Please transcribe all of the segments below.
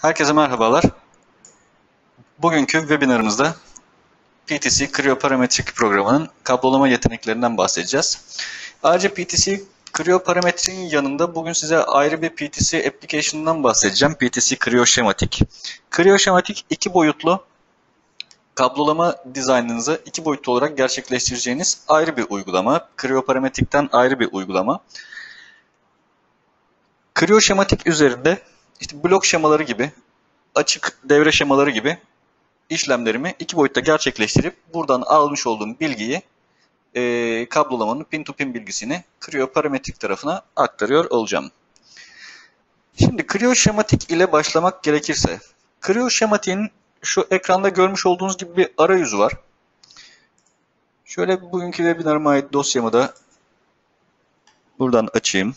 Herkese merhabalar. Bugünkü webinarımızda PTC Krioparametrik programının kablolama yeteneklerinden bahsedeceğiz. Ayrıca PTC Krioparametrik'in yanında bugün size ayrı bir PTC application'dan bahsedeceğim. PTC Crioschematic. Crioschematic iki boyutlu kablolama dizaynınızı iki boyutlu olarak gerçekleştireceğiniz ayrı bir uygulama. Krioparametrik'ten ayrı bir uygulama. Crioschematic üzerinde işte blok şemaları gibi, açık devre şemaları gibi işlemlerimi iki boyutta gerçekleştirip buradan almış olduğum bilgiyi e, kablolamanın pin to pin bilgisini krioparametrik tarafına aktarıyor olacağım. Şimdi kriyoşematik ile başlamak gerekirse, kriyoşematiğin şu ekranda görmüş olduğunuz gibi bir arayüzü var. Şöyle bugünkü webinarıma ait dosyamı da buradan açayım.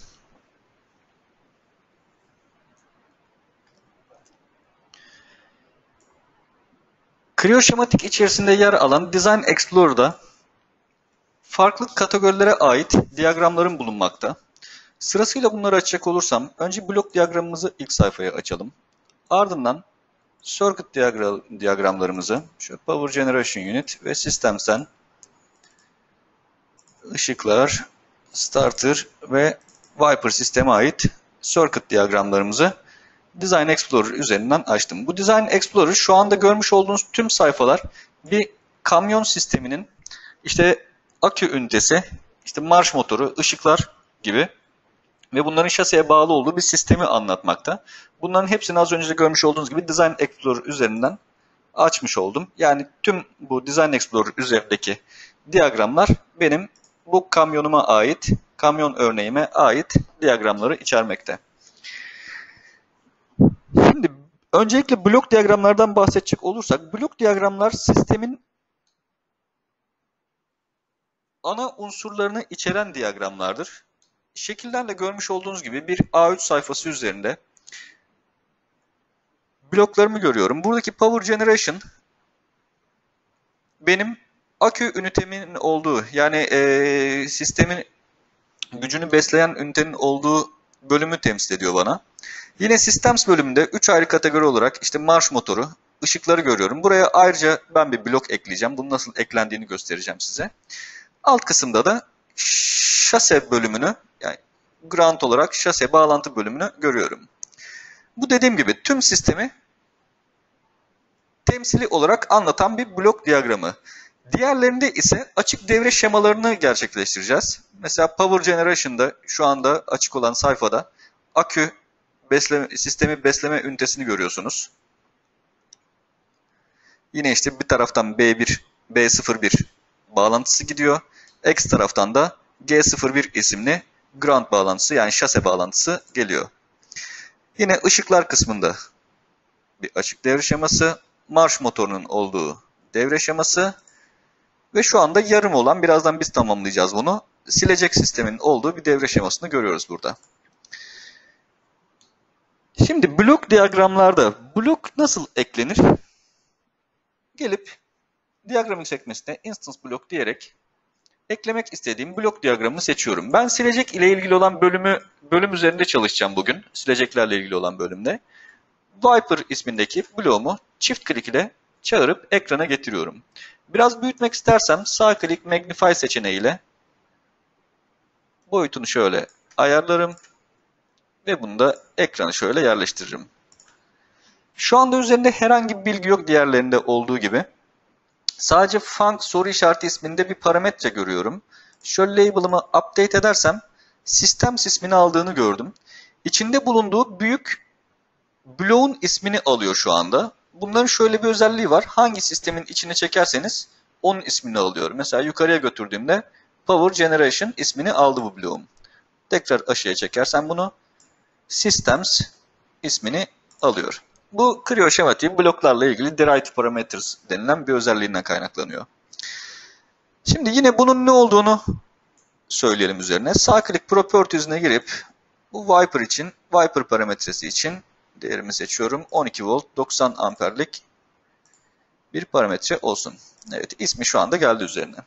Kriyoşematik içerisinde yer alan Design Explorer'da farklı kategorilere ait diyagramların bulunmakta. Sırasıyla bunları açacak olursam önce blok diyagramımızı ilk sayfaya açalım. Ardından circuit diyagramlarımızı şu Power Generation Unit ve Systems'ten ışıklar, starter ve Viper sisteme ait circuit diyagramlarımızı Design Explorer üzerinden açtım. Bu Design Explorer şu anda görmüş olduğunuz tüm sayfalar bir kamyon sisteminin işte akü ünitesi, işte marş motoru, ışıklar gibi ve bunların şaseye bağlı olduğu bir sistemi anlatmakta. Bunların hepsini az önce de görmüş olduğunuz gibi Design Explorer üzerinden açmış oldum. Yani tüm bu Design Explorer üzerindeki diyagramlar benim bu kamyonuma ait, kamyon örneğime ait diyagramları içermekte. Şimdi öncelikle blok diyagramlardan bahsedecek olursak blok diyagramlar sistemin ana unsurlarını içeren diyagramlardır. Şekilden de görmüş olduğunuz gibi bir A3 sayfası üzerinde bloklarımı görüyorum. Buradaki Power Generation benim akü ünitemin olduğu yani e, sistemin gücünü besleyen ünitenin olduğu bölümü temsil ediyor bana. Yine Systems bölümünde 3 ayrı kategori olarak işte marş motoru, ışıkları görüyorum. Buraya ayrıca ben bir blok ekleyeceğim. Bunun nasıl eklendiğini göstereceğim size. Alt kısımda da şase bölümünü yani ground olarak şase bağlantı bölümünü görüyorum. Bu dediğim gibi tüm sistemi temsili olarak anlatan bir blok diyagramı. Diğerlerinde ise açık devre şemalarını gerçekleştireceğiz. Mesela Power Generation'da şu anda açık olan sayfada akü besleme, sistemi besleme ünitesini görüyorsunuz. Yine işte bir taraftan B1, B01 bağlantısı gidiyor. X taraftan da G01 isimli ground bağlantısı yani şase bağlantısı geliyor. Yine ışıklar kısmında bir açık devre şeması, marş motorunun olduğu devre şeması ve şu anda yarım olan birazdan biz tamamlayacağız bunu. Silecek sistemin olduğu bir devre şemasını görüyoruz burada. Şimdi blok diyagramlarda blok nasıl eklenir? Gelip diagramın sekmesine instance block diyerek eklemek istediğim blok diyagramını seçiyorum. Ben silecek ile ilgili olan bölümü bölüm üzerinde çalışacağım bugün. Sileceklerle ilgili olan bölümde. Viper ismindeki bloğumu çift klik ile çağırıp ekrana getiriyorum. Biraz büyütmek istersem sağ klik Magnify seçeneğiyle boyutunu şöyle ayarlarım ve bunu da ekrana şöyle yerleştiririm. Şu anda üzerinde herhangi bir bilgi yok diğerlerinde olduğu gibi. Sadece func soru işareti isminde bir parametre görüyorum. Şöyle label'ımı update edersem sistem ismini aldığını gördüm. İçinde bulunduğu büyük bloğun ismini alıyor şu anda. Bunların şöyle bir özelliği var. Hangi sistemin içine çekerseniz onun ismini alıyor. Mesela yukarıya götürdüğümde Power Generation ismini aldı bu bloğum. Tekrar aşağıya çekersem bunu Systems ismini alıyor. Bu kriyoşematik bloklarla ilgili derived parameters denilen bir özelliğinden kaynaklanıyor. Şimdi yine bunun ne olduğunu söyleyelim üzerine. Sağ klik properties'ine girip bu Viper için, Viper parametresi için değerimi seçiyorum. 12 volt 90 amperlik bir parametre olsun. Evet ismi şu anda geldi üzerine.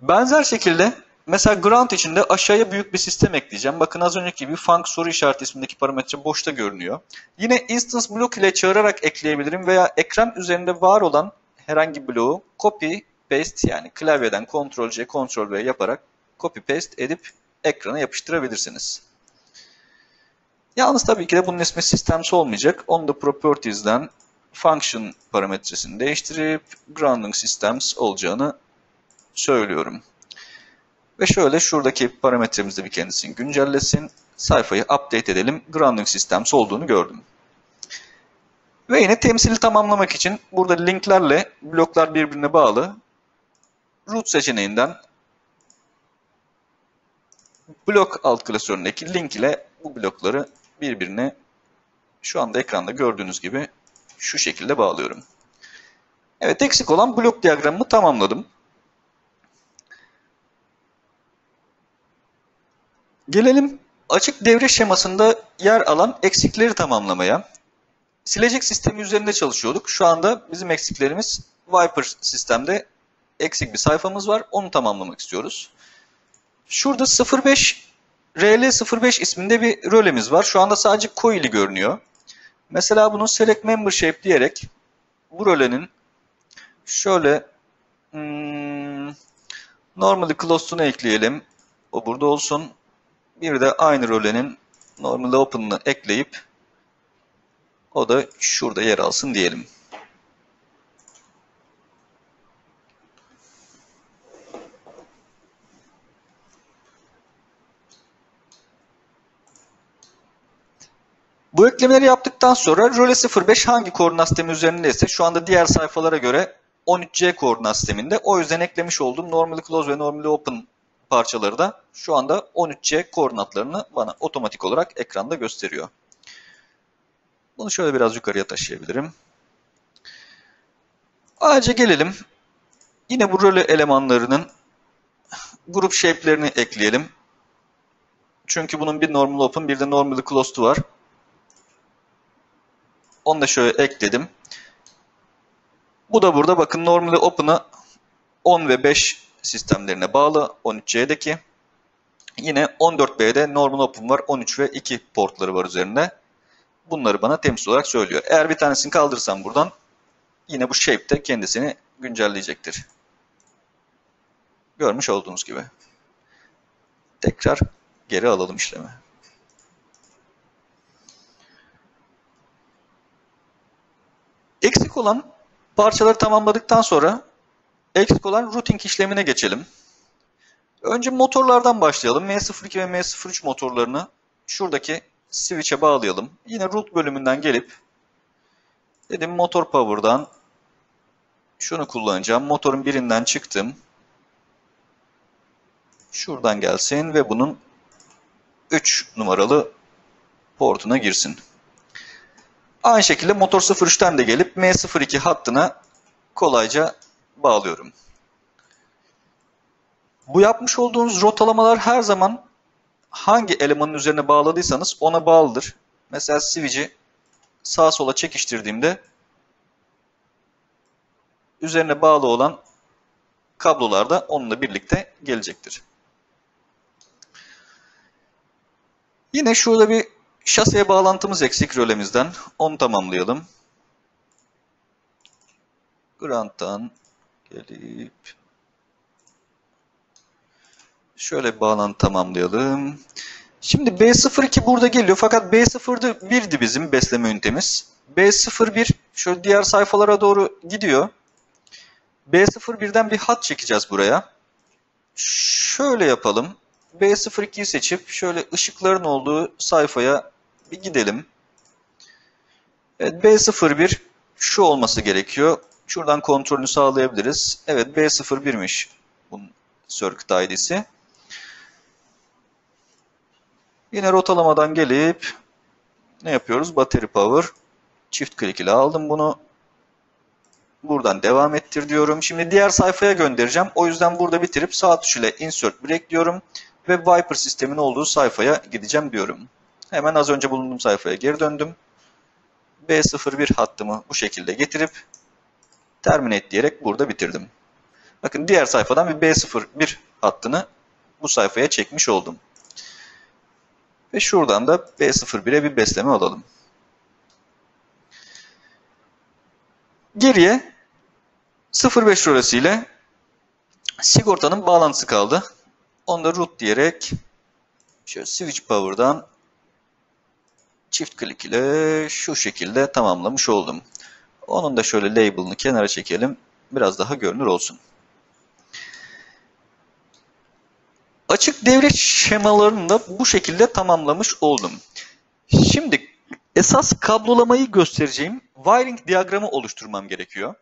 Benzer şekilde mesela grant içinde aşağıya büyük bir sistem ekleyeceğim. Bakın az önceki gibi func soru işareti ismindeki parametre boşta görünüyor. Yine instance block ile çağırarak ekleyebilirim veya ekran üzerinde var olan herhangi bloğu copy paste yani klavyeden Ctrl C Ctrl V yaparak copy paste edip ekrana yapıştırabilirsiniz. Yalnız tabii ki de bunun ismi systems olmayacak. Onu da properties'den function parametresini değiştirip grounding systems olacağını söylüyorum. Ve şöyle şuradaki parametremizde bir kendisini güncellesin. Sayfayı update edelim. Grounding systems olduğunu gördüm. Ve yine temsili tamamlamak için burada linklerle bloklar birbirine bağlı. Root seçeneğinden blok alt klasöründeki link ile bu blokları birbirine şu anda ekranda gördüğünüz gibi şu şekilde bağlıyorum. Evet eksik olan blok diyagramımı tamamladım. Gelelim açık devre şemasında yer alan eksikleri tamamlamaya. Silecek sistemi üzerinde çalışıyorduk. Şu anda bizim eksiklerimiz Viper sistemde eksik bir sayfamız var. Onu tamamlamak istiyoruz. Şurada 05 RL05 isminde bir rölemiz var. Şu anda sadece coil'i görünüyor. Mesela bunu select member shape diyerek bu rölenin şöyle hmm, normally closed'unu ekleyelim. O burada olsun. Bir de aynı rölenin normally open'ını ekleyip o da şurada yer alsın diyelim. Bu eklemeleri yaptıktan sonra role 05 hangi koordinat sistemi üzerindeyse şu anda diğer sayfalara göre 13C koordinat sisteminde. O yüzden eklemiş olduğum normally close ve normally open parçaları da şu anda 13C koordinatlarını bana otomatik olarak ekranda gösteriyor. Bunu şöyle biraz yukarıya taşıyabilirim. Ayrıca gelelim. Yine bu role elemanlarının grup shape'lerini ekleyelim. Çünkü bunun bir normal open bir de normally closed'u var. Onu da şöyle ekledim. Bu da burada bakın normally open'ı 10 ve 5 sistemlerine bağlı 13C'deki. Yine 14B'de normal open var 13 ve 2 portları var üzerinde. Bunları bana temsil olarak söylüyor. Eğer bir tanesini kaldırırsam buradan yine bu shape de kendisini güncelleyecektir. Görmüş olduğunuz gibi. Tekrar geri alalım işlemi. Eksik olan parçaları tamamladıktan sonra eksik olan routing işlemine geçelim. Önce motorlardan başlayalım. M02 ve M03 motorlarını şuradaki switch'e bağlayalım. Yine root bölümünden gelip dedim motor power'dan şunu kullanacağım. Motorun birinden çıktım. Şuradan gelsin ve bunun 3 numaralı portuna girsin. Aynı şekilde motor 03'ten de gelip M02 hattına kolayca bağlıyorum. Bu yapmış olduğunuz rotalamalar her zaman hangi elemanın üzerine bağladıysanız ona bağlıdır. Mesela switch'i sağa sola çekiştirdiğimde üzerine bağlı olan kablolar da onunla birlikte gelecektir. Yine şurada bir şaseye bağlantımız eksik rölemizden. Onu tamamlayalım. Grant'tan gelip şöyle bağlantı tamamlayalım. Şimdi B02 burada geliyor fakat B01'di 1'di bizim besleme ünitemiz. B01 şöyle diğer sayfalara doğru gidiyor. B01'den bir hat çekeceğiz buraya. Şöyle yapalım. B02'yi seçip şöyle ışıkların olduğu sayfaya bir gidelim. Evet B01 şu olması gerekiyor. Şuradan kontrolünü sağlayabiliriz. Evet B01'miş bunun circuit ID'si. Yine rotalamadan gelip ne yapıyoruz? Battery power. Çift klik ile aldım bunu. Buradan devam ettir diyorum. Şimdi diğer sayfaya göndereceğim. O yüzden burada bitirip sağ tuş ile insert break diyorum. Ve Viper sistemin olduğu sayfaya gideceğim diyorum. Hemen az önce bulunduğum sayfaya geri döndüm. B01 hattımı bu şekilde getirip terminate diyerek burada bitirdim. Bakın diğer sayfadan bir B01 hattını bu sayfaya çekmiş oldum. Ve şuradan da B01'e bir besleme alalım. Geriye 05 rölesi ile sigortanın bağlantısı kaldı. Onu da root diyerek şöyle switch power'dan çift klik ile şu şekilde tamamlamış oldum. Onun da şöyle label'ını kenara çekelim. Biraz daha görünür olsun. Açık devre şemalarını da bu şekilde tamamlamış oldum. Şimdi esas kablolamayı göstereceğim wiring diyagramı oluşturmam gerekiyor.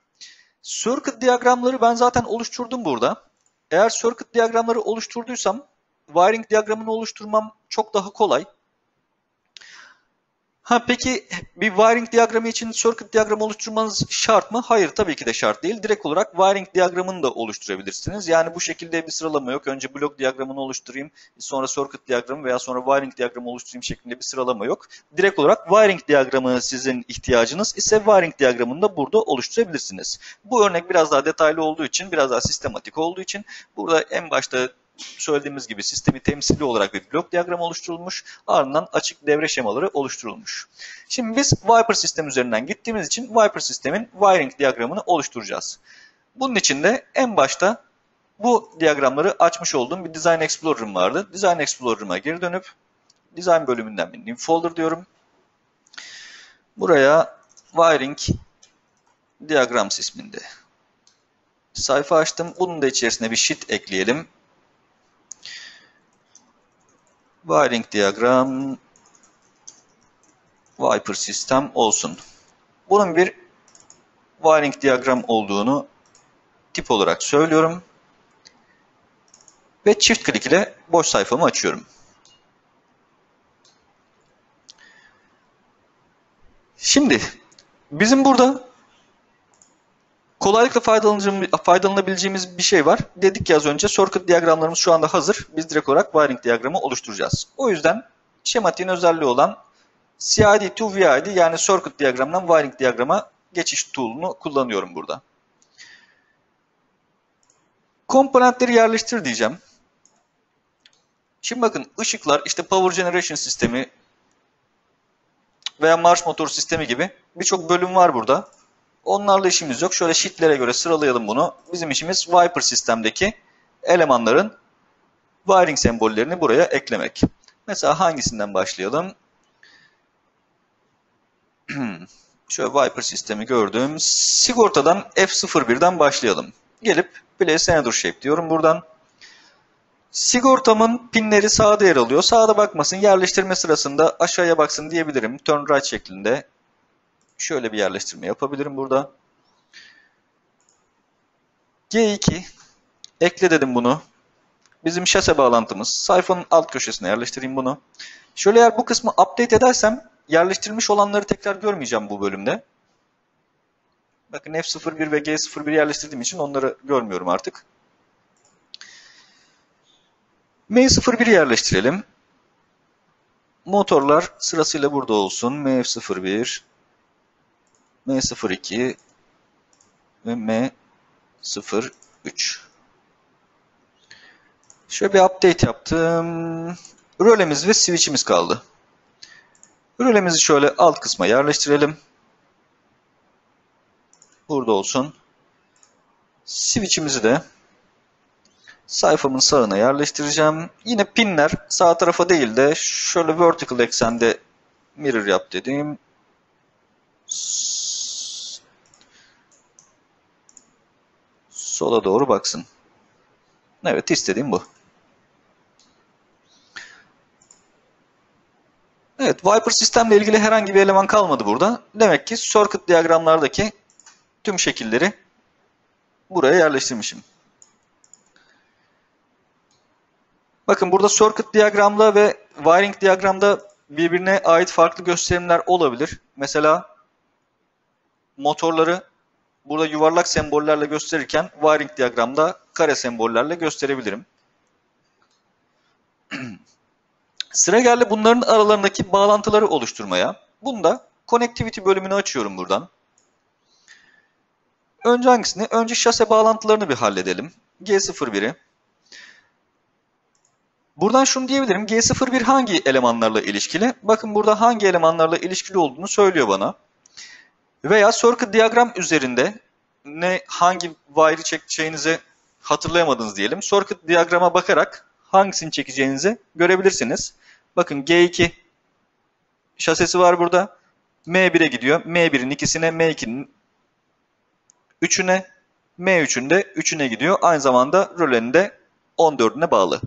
Circuit diyagramları ben zaten oluşturdum burada. Eğer circuit diyagramları oluşturduysam wiring diyagramını oluşturmam çok daha kolay. Ha peki bir wiring diyagramı için circuit diyagramı oluşturmanız şart mı? Hayır tabii ki de şart değil. Direkt olarak wiring diyagramını da oluşturabilirsiniz. Yani bu şekilde bir sıralama yok. Önce blok diyagramını oluşturayım, sonra circuit diyagramı veya sonra wiring diyagramı oluşturayım şeklinde bir sıralama yok. Direkt olarak wiring diyagramı sizin ihtiyacınız ise wiring diyagramını da burada oluşturabilirsiniz. Bu örnek biraz daha detaylı olduğu için, biraz daha sistematik olduğu için burada en başta söylediğimiz gibi sistemi temsili olarak bir blok diyagramı oluşturulmuş. Ardından açık devre şemaları oluşturulmuş. Şimdi biz Viper sistem üzerinden gittiğimiz için Viper sistemin wiring diyagramını oluşturacağız. Bunun için de en başta bu diyagramları açmış olduğum bir Design Explorer'ım vardı. Design Explorer'ıma geri dönüp Design bölümünden bir new folder diyorum. Buraya wiring diagrams isminde sayfa açtım. Bunun da içerisine bir sheet ekleyelim. Wiring diyagram Viper sistem olsun. Bunun bir wiring diyagram olduğunu tip olarak söylüyorum. Ve çift klik ile boş sayfamı açıyorum. Şimdi bizim burada Kolaylıkla faydalanabileceğimiz bir şey var. Dedik ya az önce circuit diyagramlarımız şu anda hazır. Biz direkt olarak wiring diyagramı oluşturacağız. O yüzden şematiğin özelliği olan CID to VID yani circuit diyagramdan wiring diyagrama geçiş tool'unu kullanıyorum burada. Komponentleri yerleştir diyeceğim. Şimdi bakın ışıklar işte power generation sistemi veya marş motor sistemi gibi birçok bölüm var burada. Onlarla işimiz yok. Şöyle sheetlere göre sıralayalım bunu. Bizim işimiz Viper sistemdeki elemanların wiring sembollerini buraya eklemek. Mesela hangisinden başlayalım? Şöyle Viper sistemi gördüm. Sigortadan F01'den başlayalım. Gelip Place Another Shape diyorum buradan. Sigortamın pinleri sağda yer alıyor. Sağda bakmasın. Yerleştirme sırasında aşağıya baksın diyebilirim. Turn right şeklinde şöyle bir yerleştirme yapabilirim burada. G2 ekle dedim bunu. Bizim şase bağlantımız. Sayfanın alt köşesine yerleştireyim bunu. Şöyle eğer bu kısmı update edersem yerleştirilmiş olanları tekrar görmeyeceğim bu bölümde. Bakın F01 ve G01 yerleştirdiğim için onları görmüyorum artık. M01 yerleştirelim. Motorlar sırasıyla burada olsun. MF01, M02 ve M03. Şöyle bir update yaptım. Rölemiz ve switch'imiz kaldı. Rölemizi şöyle alt kısma yerleştirelim. Burada olsun. Switch'imizi de sayfamın sağına yerleştireceğim. Yine pinler sağ tarafa değil de şöyle vertical eksende mirror yap dediğim sola doğru baksın. Evet istediğim bu. Evet Viper sistemle ilgili herhangi bir eleman kalmadı burada. Demek ki circuit diyagramlardaki tüm şekilleri buraya yerleştirmişim. Bakın burada circuit diyagramla ve wiring diyagramda birbirine ait farklı gösterimler olabilir. Mesela motorları burada yuvarlak sembollerle gösterirken wiring diyagramda kare sembollerle gösterebilirim. Sıra geldi bunların aralarındaki bağlantıları oluşturmaya. Bunda connectivity bölümünü açıyorum buradan. Önce hangisini? Önce şase bağlantılarını bir halledelim. G01'i. Buradan şunu diyebilirim. G01 hangi elemanlarla ilişkili? Bakın burada hangi elemanlarla ilişkili olduğunu söylüyor bana. Veya circuit diyagram üzerinde ne hangi wire'ı çekeceğinizi hatırlayamadınız diyelim. Circuit diyagrama bakarak hangisini çekeceğinizi görebilirsiniz. Bakın G2 şasesi var burada. M1'e gidiyor. M1'in ikisine, M2'nin 3'üne, M3'ün de 3'üne gidiyor. Aynı zamanda rölenin de 14'üne bağlı.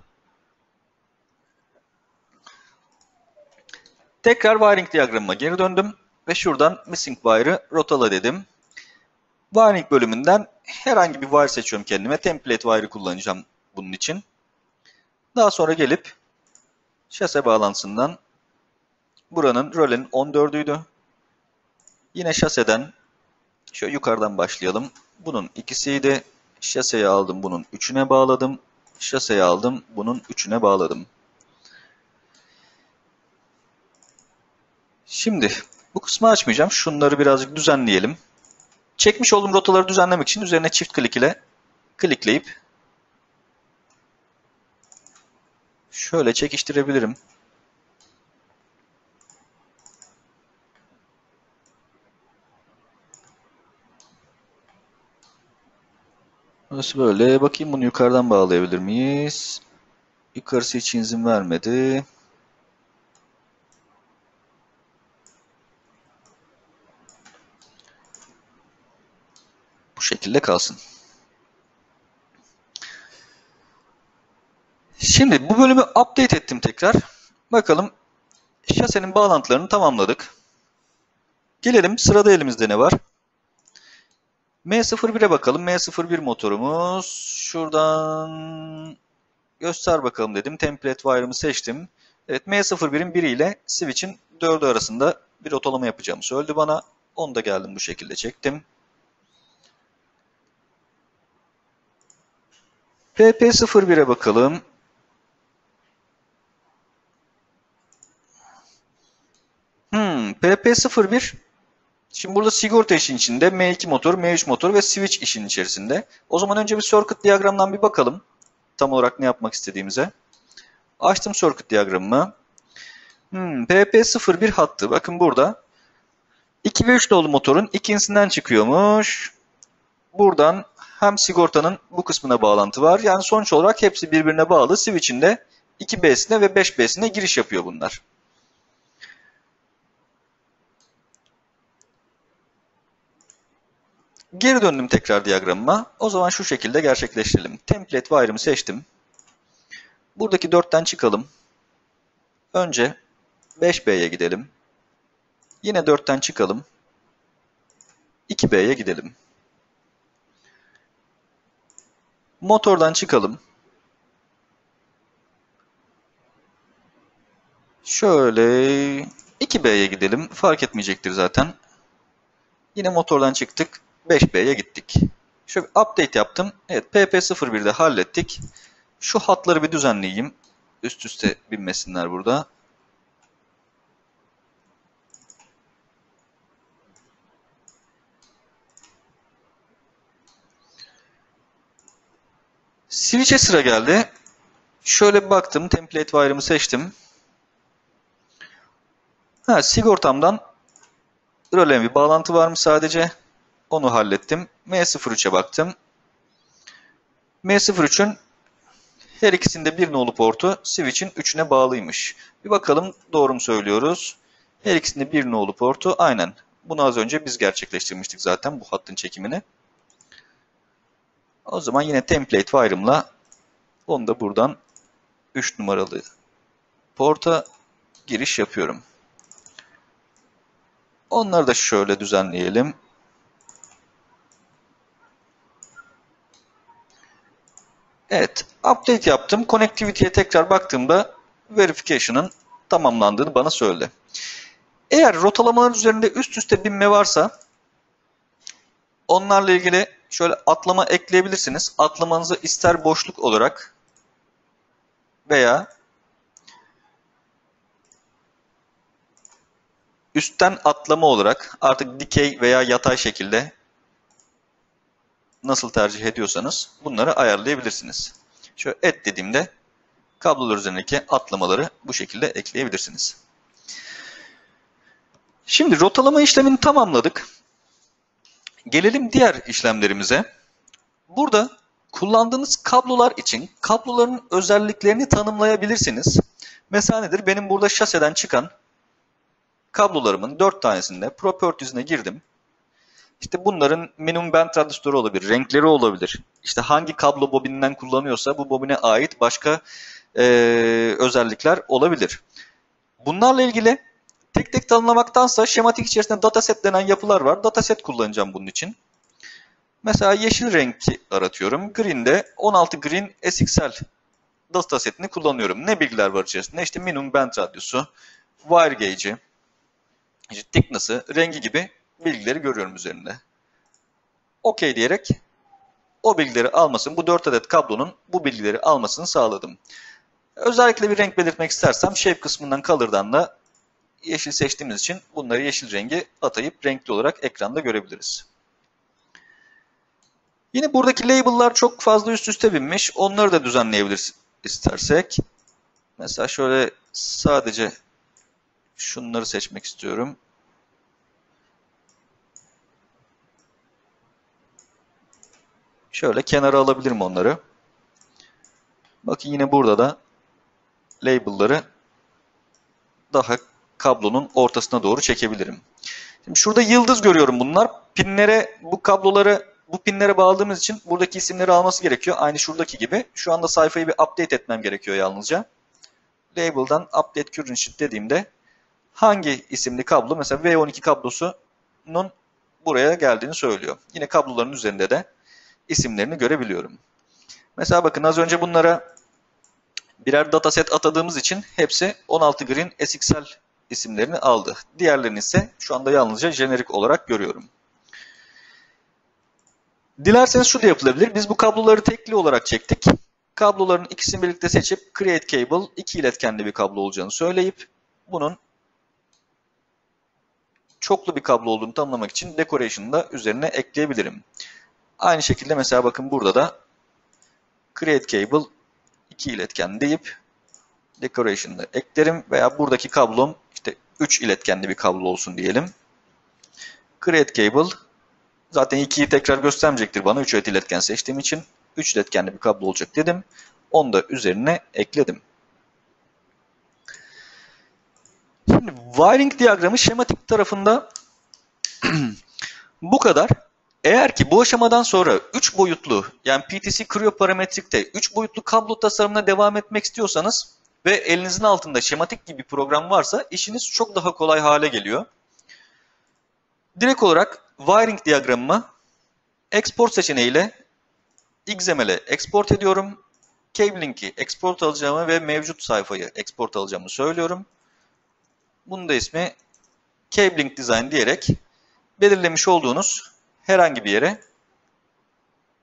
Tekrar wiring diyagramıma geri döndüm ve şuradan missing wire'ı rotala dedim. Wiring bölümünden herhangi bir wire seçiyorum kendime. Template wire'ı kullanacağım bunun için. Daha sonra gelip şase bağlantısından buranın rölenin 14'üydü. Yine şaseden şöyle yukarıdan başlayalım. Bunun ikisiydi. Şaseyi aldım bunun üçüne bağladım. Şaseyi aldım bunun üçüne bağladım. Şimdi bu kısmı açmayacağım. Şunları birazcık düzenleyelim. Çekmiş olduğum rotaları düzenlemek için üzerine çift klik ile klikleyip şöyle çekiştirebilirim. Burası böyle. Bakayım bunu yukarıdan bağlayabilir miyiz? Yukarısı için izin vermedi. Bu şekilde kalsın. Şimdi bu bölümü update ettim tekrar. Bakalım şasenin bağlantılarını tamamladık. Gelelim sırada elimizde ne var? M01'e bakalım. M01 motorumuz. Şuradan göster bakalım dedim. Template wire'ımı seçtim. Evet M01'in 1 ile switch'in 4'ü arasında bir otalama yapacağımı söyledi bana. Onu da geldim bu şekilde çektim. PP01'e bakalım. Hmm, PP01 Şimdi burada sigorta işin içinde, M2 motor, M3 motor ve switch işin içerisinde. O zaman önce bir circuit diyagramdan bir bakalım. Tam olarak ne yapmak istediğimize. Açtım circuit diyagramımı. Hmm, PP01 hattı. Bakın burada. 2 ve 3 nolu motorun ikincisinden çıkıyormuş. Buradan hem sigortanın bu kısmına bağlantı var. Yani sonuç olarak hepsi birbirine bağlı. Switch'in de 2B'sine ve 5B'sine giriş yapıyor bunlar. Geri döndüm tekrar diyagramıma. O zaman şu şekilde gerçekleştirelim. Template wire'ımı seçtim. Buradaki 4'ten çıkalım. Önce 5B'ye gidelim. Yine 4'ten çıkalım. 2B'ye gidelim. Motordan çıkalım. Şöyle 2B'ye gidelim. Fark etmeyecektir zaten. Yine motordan çıktık. 5B'ye gittik. Şöyle update yaptım. Evet PP01'de hallettik. Şu hatları bir düzenleyeyim. Üst üste binmesinler burada. Switch'e sıra geldi. Şöyle bir baktım. Template wire'ımı seçtim. Ha, sigortamdan röle bir bağlantı var mı sadece? Onu hallettim. M03'e baktım. M03'ün her ikisinde bir nolu portu switch'in 3'üne bağlıymış. Bir bakalım doğru mu söylüyoruz? Her ikisinde bir nolu portu aynen. Bunu az önce biz gerçekleştirmiştik zaten bu hattın çekimini. O zaman yine template wire'ımla onu da buradan 3 numaralı porta giriş yapıyorum. Onları da şöyle düzenleyelim. Evet, update yaptım. Connectivity'ye tekrar baktığımda verification'ın tamamlandığını bana söyledi. Eğer rotalamaların üzerinde üst üste binme varsa onlarla ilgili şöyle atlama ekleyebilirsiniz. Atlamanızı ister boşluk olarak veya üstten atlama olarak artık dikey veya yatay şekilde nasıl tercih ediyorsanız bunları ayarlayabilirsiniz. Şöyle et dediğimde kablolar üzerindeki atlamaları bu şekilde ekleyebilirsiniz. Şimdi rotalama işlemini tamamladık. Gelelim diğer işlemlerimize. Burada kullandığınız kablolar için kabloların özelliklerini tanımlayabilirsiniz. Mesela nedir? Benim burada şaseden çıkan kablolarımın 4 tanesinde Properties'ine girdim. İşte bunların minimum band transistörü olabilir, renkleri olabilir. İşte hangi kablo bobininden kullanıyorsa bu bobine ait başka e, özellikler olabilir. Bunlarla ilgili tek tek tanımlamaktansa şematik içerisinde dataset denen yapılar var. Dataset kullanacağım bunun için. Mesela yeşil renki aratıyorum. Green'de 16 Green SXL datasetini kullanıyorum. Ne bilgiler var içerisinde? İşte minimum band radyosu, wire gauge'i, işte thickness'ı, rengi gibi bilgileri görüyorum üzerinde. OK diyerek o bilgileri almasını, bu 4 adet kablonun bu bilgileri almasını sağladım. Özellikle bir renk belirtmek istersem shape kısmından color'dan da yeşil seçtiğimiz için bunları yeşil rengi atayıp renkli olarak ekranda görebiliriz. Yine buradaki label'lar çok fazla üst üste binmiş. Onları da düzenleyebiliriz istersek. Mesela şöyle sadece şunları seçmek istiyorum. Şöyle kenara alabilirim onları. Bakın yine burada da label'ları daha kablonun ortasına doğru çekebilirim. Şimdi şurada yıldız görüyorum bunlar. Pinlere bu kabloları bu pinlere bağladığımız için buradaki isimleri alması gerekiyor. Aynı şuradaki gibi. Şu anda sayfayı bir update etmem gerekiyor yalnızca. Label'dan update current dediğimde hangi isimli kablo mesela V12 kablosunun buraya geldiğini söylüyor. Yine kabloların üzerinde de isimlerini görebiliyorum. Mesela bakın az önce bunlara birer dataset atadığımız için hepsi 16 Green SXL isimlerini aldı. Diğerlerini ise şu anda yalnızca jenerik olarak görüyorum. Dilerseniz şu da yapılabilir. Biz bu kabloları tekli olarak çektik. Kabloların ikisini birlikte seçip Create Cable iki iletkenli bir kablo olacağını söyleyip bunun çoklu bir kablo olduğunu tanımlamak için Decoration'ı da üzerine ekleyebilirim. Aynı şekilde mesela bakın burada da Create Cable iki iletken deyip Decoration'ı eklerim veya buradaki kablom işte 3 iletkenli bir kablo olsun diyelim. Create Cable zaten 2'yi tekrar göstermeyecektir bana 3 iletken seçtiğim için 3 iletkenli bir kablo olacak dedim. Onu da üzerine ekledim. Şimdi wiring diyagramı şematik tarafında bu kadar. Eğer ki bu aşamadan sonra 3 boyutlu yani PTC Parametrik'te 3 boyutlu kablo tasarımına devam etmek istiyorsanız ve elinizin altında şematik gibi bir program varsa işiniz çok daha kolay hale geliyor. Direkt olarak wiring diyagramımı export seçeneğiyle XML'e export ediyorum. Cabling'i export alacağımı ve mevcut sayfayı export alacağımı söylüyorum. Bunun da ismi Cabling Design diyerek belirlemiş olduğunuz herhangi bir yere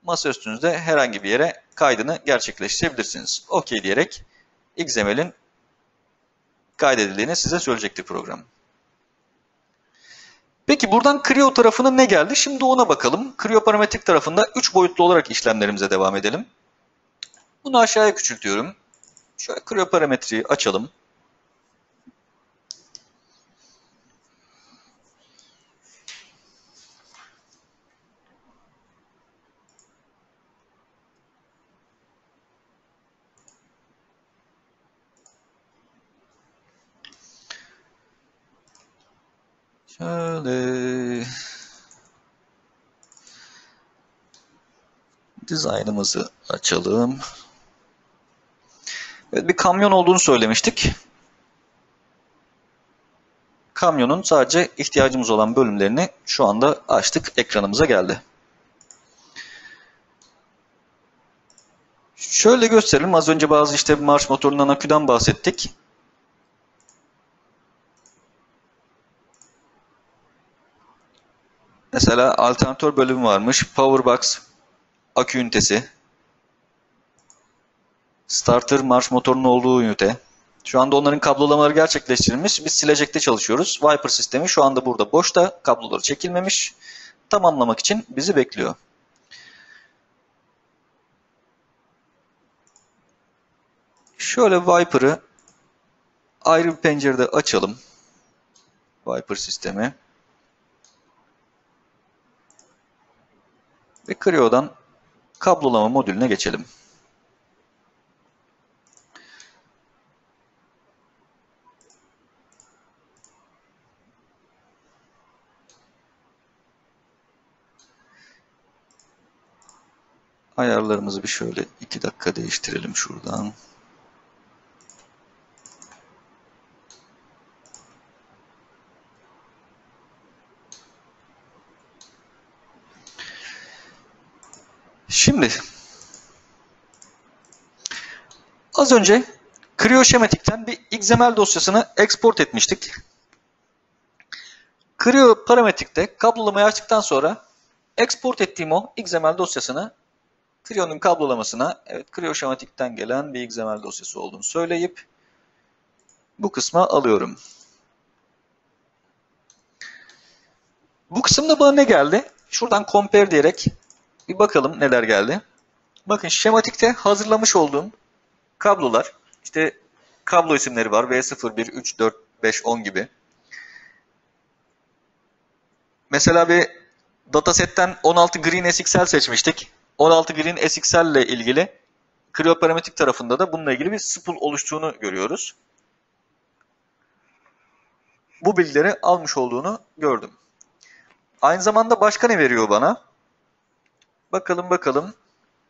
masa üstünüzde herhangi bir yere kaydını gerçekleştirebilirsiniz. OK diyerek XML'in kaydedildiğini size söyleyecektir program. Peki buradan Creo tarafına ne geldi? Şimdi ona bakalım. Creo parametrik tarafında 3 boyutlu olarak işlemlerimize devam edelim. Bunu aşağıya küçültüyorum. Şöyle Creo parametriyi açalım. Şöyle dizaynımızı açalım. Evet, bir kamyon olduğunu söylemiştik. Kamyonun sadece ihtiyacımız olan bölümlerini şu anda açtık. Ekranımıza geldi. Şöyle gösterelim. Az önce bazı işte marş motorundan aküden bahsettik. Mesela alternatör bölümü varmış. Powerbox akü ünitesi. Starter marş motorunun olduğu ünite. Şu anda onların kablolamaları gerçekleştirilmiş. Biz silecekte çalışıyoruz. Viper sistemi şu anda burada boşta. Kabloları çekilmemiş. Tamamlamak için bizi bekliyor. Şöyle Viper'ı ayrı bir pencerede açalım. Viper sistemi. Ve Creo'dan kablolama modülüne geçelim. Ayarlarımızı bir şöyle 2 dakika değiştirelim şuradan. Şimdi az önce CryoSchematic'ten bir XML dosyasını export etmiştik. Creo parametrikte kablolamayı açtıktan sonra export ettiğim o XML dosyasını Creo'nun kablolamasına evet CryoSchematic'ten gelen bir XML dosyası olduğunu söyleyip bu kısma alıyorum. Bu kısımda bana ne geldi? Şuradan compare diyerek bir bakalım neler geldi. Bakın şematikte hazırlamış olduğum kablolar, işte kablo isimleri var. V0, 1, 3, 4, 5, 10 gibi. Mesela bir datasetten 16 Green SXL seçmiştik. 16 Green SXL ile ilgili krioparametrik tarafında da bununla ilgili bir spool oluştuğunu görüyoruz. Bu bilgileri almış olduğunu gördüm. Aynı zamanda başka ne veriyor bana? Bakalım bakalım.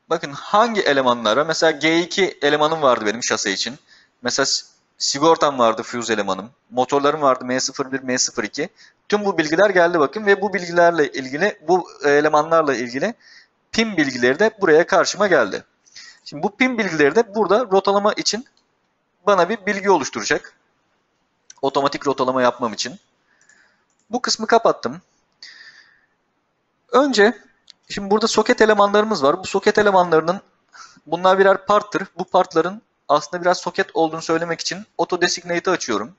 Bakın hangi elemanlara mesela G2 elemanım vardı benim şase için. Mesela sigortam vardı fuse elemanım. Motorlarım vardı M01, M02. Tüm bu bilgiler geldi bakın ve bu bilgilerle ilgili bu elemanlarla ilgili pin bilgileri de buraya karşıma geldi. Şimdi bu pin bilgileri de burada rotalama için bana bir bilgi oluşturacak. Otomatik rotalama yapmam için. Bu kısmı kapattım. Önce Şimdi burada soket elemanlarımız var. Bu soket elemanlarının bunlar birer part'tır. Bu partların aslında biraz soket olduğunu söylemek için auto designate'ı açıyorum.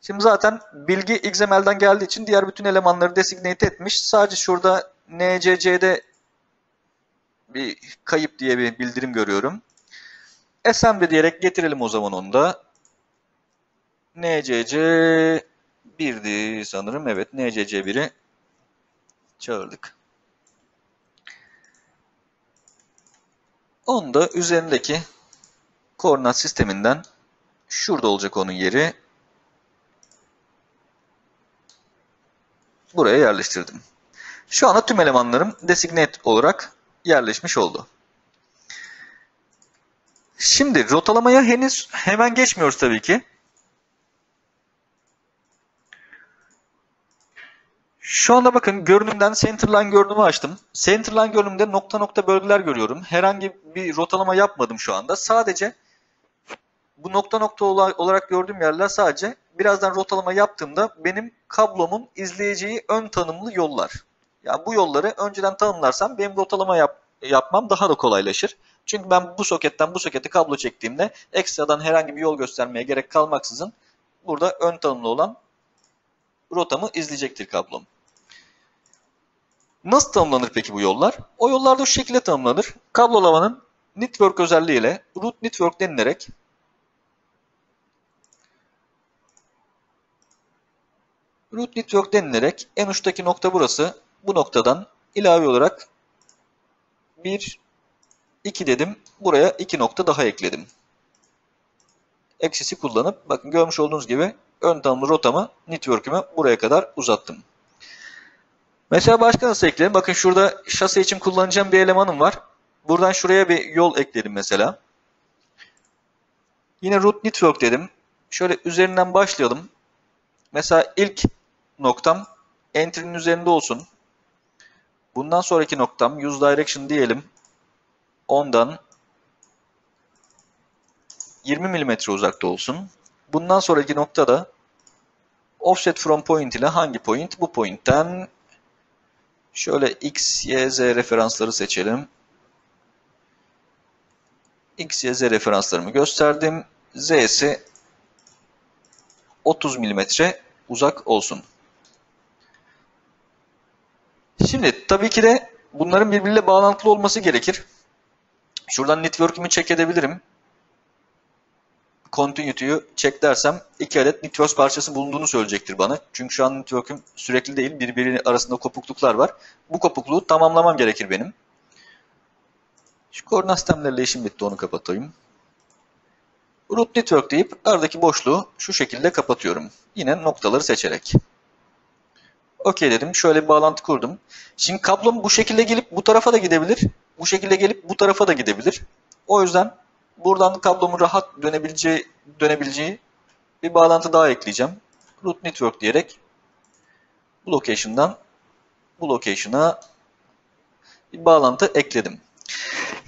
Şimdi zaten bilgi XML'den geldiği için diğer bütün elemanları designate etmiş. Sadece şurada NCC'de bir kayıp diye bir bildirim görüyorum. Assembly diyerek getirelim o zaman onu da. NCC 1'di sanırım. Evet NCC 1'i çağırdık. Onu da üzerindeki koordinat sisteminden şurada olacak onun yeri. Buraya yerleştirdim. Şu anda tüm elemanlarım designate olarak yerleşmiş oldu. Şimdi rotalamaya henüz hemen geçmiyoruz tabii ki. Şu anda bakın görünümden centerline görünümü açtım. Centerline görünümde nokta nokta bölgeler görüyorum. Herhangi bir rotalama yapmadım şu anda. Sadece bu nokta nokta olarak gördüğüm yerler sadece birazdan rotalama yaptığımda benim kablomun izleyeceği ön tanımlı yollar. Yani bu yolları önceden tanımlarsam benim rotalama yap, yapmam daha da kolaylaşır. Çünkü ben bu soketten bu sokete kablo çektiğimde ekstradan herhangi bir yol göstermeye gerek kalmaksızın burada ön tanımlı olan rotamı izleyecektir kablom. Nasıl tanımlanır peki bu yollar? O yollar da şu şekilde tanımlanır. Kablolamanın network özelliğiyle root network denilerek root network denilerek en uçtaki nokta burası. Bu noktadan ilave olarak 1, 2 dedim. Buraya 2 nokta daha ekledim. Eksisi kullanıp bakın görmüş olduğunuz gibi ön tanımlı rotamı, network'ümü buraya kadar uzattım. Mesela başka nasıl ekleyelim? Bakın şurada şase için kullanacağım bir elemanım var. Buradan şuraya bir yol ekledim mesela. Yine root network dedim. Şöyle üzerinden başlayalım. Mesela ilk noktam entry'nin üzerinde olsun. Bundan sonraki noktam use direction diyelim. Ondan 20 mm uzakta olsun. Bundan sonraki noktada offset from point ile hangi point? Bu pointten Şöyle x, y, z referansları seçelim. x, y, z referanslarımı gösterdim. z'si 30 mm uzak olsun. Şimdi tabii ki de bunların birbiriyle bağlantılı olması gerekir. Şuradan network'ümü check edebilirim. Continuity'yu check dersem iki adet network parçası bulunduğunu söyleyecektir bana. Çünkü şu an network'üm sürekli değil. Birbiri arasında kopukluklar var. Bu kopukluğu tamamlamam gerekir benim. Şu koordinat sistemleriyle işim bitti. Onu kapatayım. Root network deyip aradaki boşluğu şu şekilde kapatıyorum. Yine noktaları seçerek. Okey dedim. Şöyle bir bağlantı kurdum. Şimdi kablom bu şekilde gelip bu tarafa da gidebilir. Bu şekilde gelip bu tarafa da gidebilir. O yüzden buradan kablomun rahat dönebileceği, dönebileceği bir bağlantı daha ekleyeceğim. Root network diyerek bu location'dan bu location'a bir bağlantı ekledim.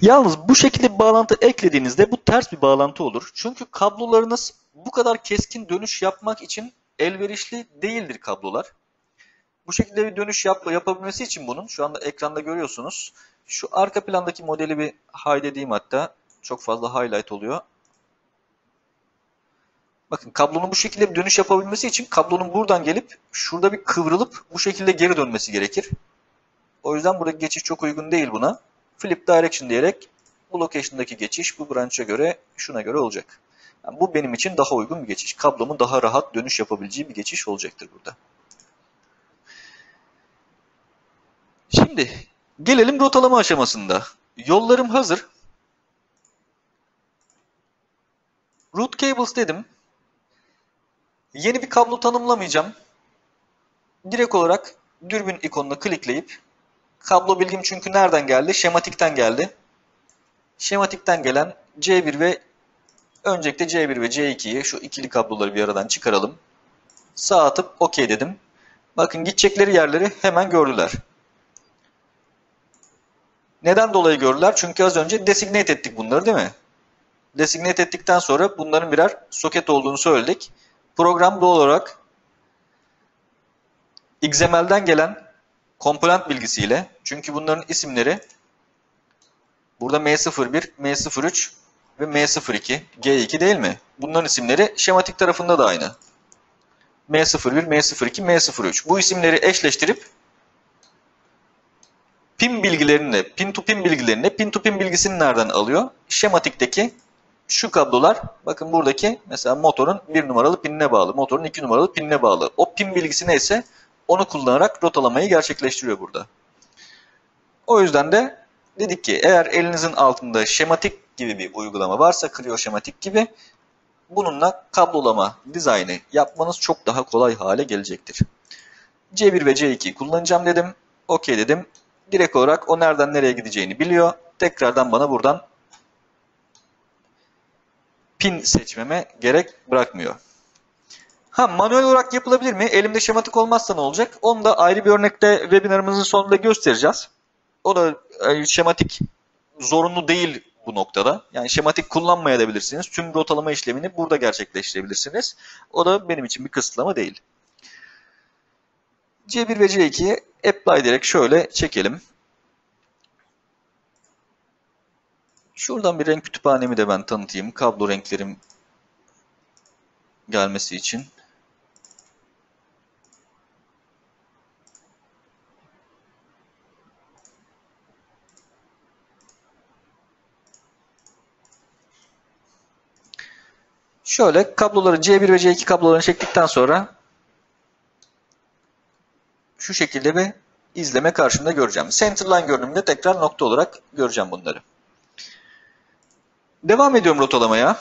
Yalnız bu şekilde bir bağlantı eklediğinizde bu ters bir bağlantı olur. Çünkü kablolarınız bu kadar keskin dönüş yapmak için elverişli değildir kablolar. Bu şekilde bir dönüş yap yapabilmesi için bunun şu anda ekranda görüyorsunuz. Şu arka plandaki modeli bir hide edeyim hatta. Çok fazla highlight oluyor. Bakın kablonun bu şekilde bir dönüş yapabilmesi için kablonun buradan gelip şurada bir kıvrılıp bu şekilde geri dönmesi gerekir. O yüzden buradaki geçiş çok uygun değil buna. Flip direction diyerek bu location'daki geçiş bu branch'a göre şuna göre olacak. Yani bu benim için daha uygun bir geçiş. Kablomun daha rahat dönüş yapabileceği bir geçiş olacaktır burada. Şimdi gelelim rotalama aşamasında. Yollarım hazır. Root cables dedim. Yeni bir kablo tanımlamayacağım. Direkt olarak dürbün ikonuna klikleyip kablo bilgim çünkü nereden geldi? Şematikten geldi. Şematikten gelen C1 ve öncelikle C1 ve C2'yi şu ikili kabloları bir aradan çıkaralım. Sağ atıp OK dedim. Bakın gidecekleri yerleri hemen gördüler. Neden dolayı gördüler? Çünkü az önce designate ettik bunları değil mi? Designate ettikten sonra bunların birer soket olduğunu söyledik. Program doğal olarak XML'den gelen komponent bilgisiyle çünkü bunların isimleri burada M01, M03 ve M02, G2 değil mi? Bunların isimleri şematik tarafında da aynı. M01, M02, M03. Bu isimleri eşleştirip pin bilgilerini, pin to pin bilgilerini, pin to pin bilgisini nereden alıyor? Şematikteki şu kablolar, bakın buradaki mesela motorun bir numaralı pinine bağlı, motorun iki numaralı pinine bağlı. O pin bilgisi neyse onu kullanarak rotalamayı gerçekleştiriyor burada. O yüzden de dedik ki eğer elinizin altında şematik gibi bir uygulama varsa, Clio şematik gibi bununla kablolama dizaynı yapmanız çok daha kolay hale gelecektir. C1 ve C2 kullanacağım dedim. OK dedim direkt olarak o nereden nereye gideceğini biliyor. Tekrardan bana buradan pin seçmeme gerek bırakmıyor. Ha manuel olarak yapılabilir mi? Elimde şematik olmazsa ne olacak? Onu da ayrı bir örnekte webinarımızın sonunda göstereceğiz. O da e, şematik zorunlu değil bu noktada. Yani şematik kullanmayabilirsiniz. Tüm rotalama işlemini burada gerçekleştirebilirsiniz. O da benim için bir kısıtlama değil. C1 ve C2'ye apply direkt şöyle çekelim. Şuradan bir renk kütüphanemi de ben tanıtayım. Kablo renklerim gelmesi için. Şöyle kabloları C1 ve C2 kablolarını çektikten sonra şu şekilde bir izleme karşımda göreceğim. Centerline görünümünde tekrar nokta olarak göreceğim bunları. Devam ediyorum rotalamaya.